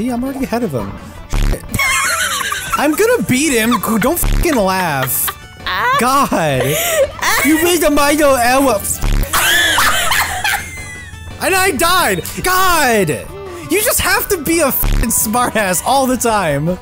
See, I'm already ahead of him. I'm gonna beat him. Don't fucking laugh. God. You made the Mido Elwa. and I died. God. You just have to be a fucking smartass all the time.